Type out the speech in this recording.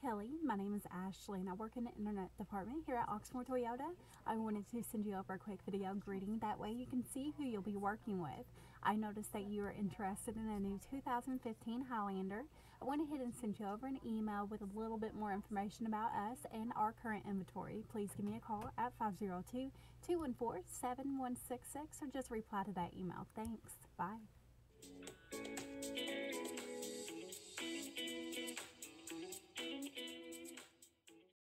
Kelly. My name is Ashley and I work in the internet department here at Oxmoor Toyota. I wanted to send you over a quick video greeting. That way you can see who you'll be working with. I noticed that you are interested in a new 2015 Highlander. I went ahead and sent you over an email with a little bit more information about us and our current inventory. Please give me a call at 502 214 7166 or just reply to that email. Thanks. Bye.